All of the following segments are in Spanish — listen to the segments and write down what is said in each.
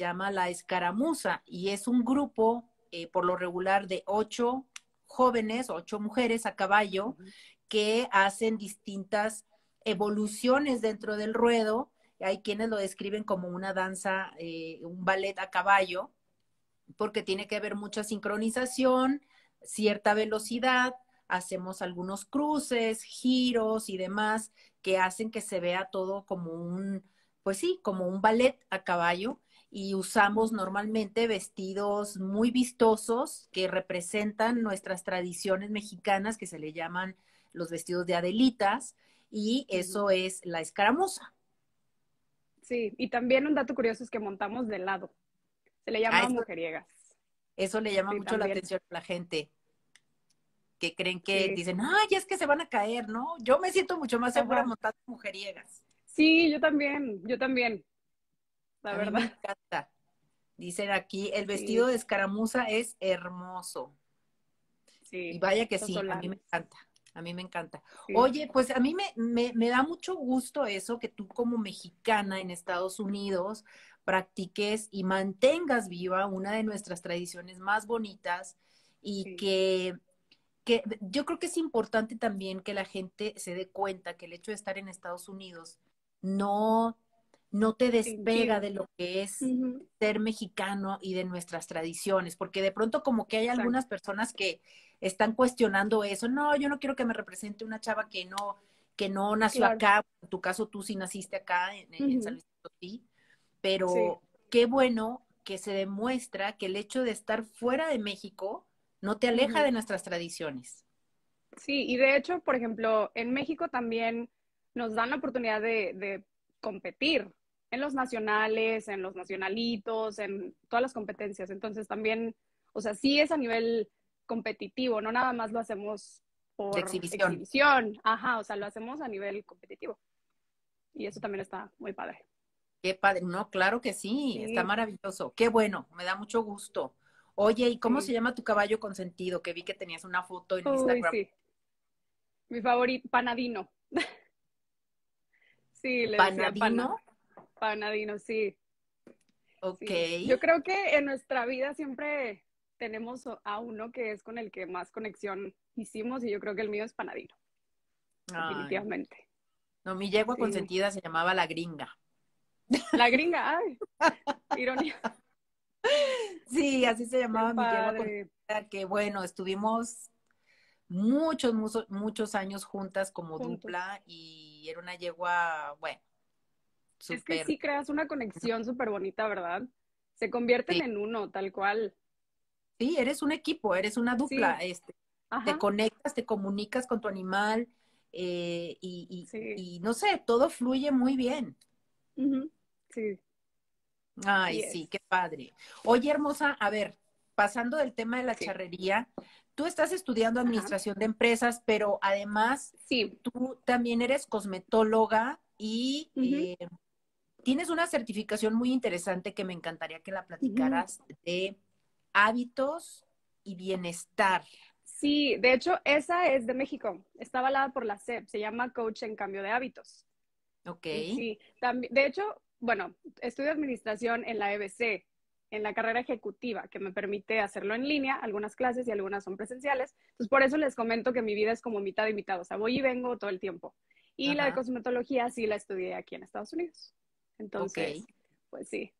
llama La Escaramuza y es un grupo, eh, por lo regular, de ocho jóvenes, ocho mujeres a caballo, que hacen distintas evoluciones dentro del ruedo. Hay quienes lo describen como una danza, eh, un ballet a caballo, porque tiene que haber mucha sincronización, cierta velocidad, hacemos algunos cruces, giros y demás que hacen que se vea todo como un, pues sí, como un ballet a caballo y usamos normalmente vestidos muy vistosos que representan nuestras tradiciones mexicanas que se le llaman los vestidos de adelitas y eso es la escaramuza. Sí, y también un dato curioso es que montamos de lado. Se le llama Ah, eso- mujeriegas. Eso le llama Sí, mucho la atención a la gente que creen que Sí. dicen, ay, es que se van a caer, ¿no? Yo me siento mucho más segura Ajá. montando mujeriegas. Sí, yo también, yo también. La a verdad. mí me encanta. Dicen aquí, el vestido de escaramuza es hermoso. Sí. Y vaya que sí, a mí me encanta. A mí me encanta. Sí. Oye, pues a mí me, me, me da mucho gusto eso que tú como mexicana en Estados Unidos practiques y mantengas viva una de nuestras tradiciones más bonitas y Sí. que, que yo creo que es importante también que la gente se dé cuenta que el hecho de estar en Estados Unidos no, no te despega de lo que es ser mexicano y de nuestras tradiciones, porque de pronto como que hay Exacto. algunas personas que están cuestionando eso, no, yo no quiero que me represente una chava que no, que no nació Claro. acá, en tu caso tú sí naciste acá en. San Luis Potosí, pero Sí. qué bueno que se demuestra que el hecho de estar fuera de México no te aleja de nuestras tradiciones. Sí, y de hecho, por ejemplo, en México también nos dan la oportunidad de, de competir en los nacionales, en los nacionalitos, en todas las competencias. Entonces también, o sea, sí es a nivel competitivo, no nada más lo hacemos por exhibición. exhibición. Ajá, o sea, lo hacemos a nivel competitivo. Y eso también está muy padre. Qué padre, no, claro que sí, Sí. está maravilloso, qué bueno, me da mucho gusto. Oye, ¿y cómo Sí. se llama tu caballo consentido? Que vi que tenías una foto en Uy, Instagram. sí. Mi favorito, Panadino. sí, le decía ¿Panadino? Pana. Panadino, sí. Ok. Sí. Yo creo que en nuestra vida siempre tenemos a uno que es con el que más conexión hicimos y yo creo que el mío es Panadino, Ay, definitivamente. no, mi yegua Sí. consentida se llamaba La Gringa. La gringa, ay, ironía. Sí, así se llamaba mi yegua consentida, que bueno, estuvimos muchos, muchos, muchos años juntas como Juntos. dupla y era una yegua, bueno, Es que sí creas una conexión súper bonita, ¿verdad? Se convierten Sí. en uno, tal cual. Sí, eres un equipo, eres una dupla, este, te conectas, te comunicas con tu animal eh, y, y- Sí. y no sé, todo fluye muy bien. Sí. Ay, sí, qué padre. Oye, hermosa, a ver, pasando del tema de la charrería, tú estás estudiando Ajá. administración de empresas, pero además Sí. tú también eres cosmetóloga y eh, tienes una certificación muy interesante que me encantaría que la platicaras de hábitos y bienestar. Sí, de hecho, esa es de México. Está avalada por la SEP. Se llama Coach en Cambio de Hábitos. ¿Ok? Sí, también, de hecho, bueno, estudio administración en la EBC, en la carrera ejecutiva, que me permite hacerlo en línea, algunas clases y algunas son presenciales. Entonces, por eso les comento que mi vida es como mitad y mitad, o sea, voy y vengo todo el tiempo. Y la de cosmetología sí la estudié aquí en Estados Unidos. Entonces, pues sí.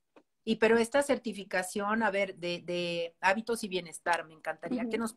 Y pero esta certificación, a ver, de, de hábitos y bienestar, me encantaría que Ujú. nos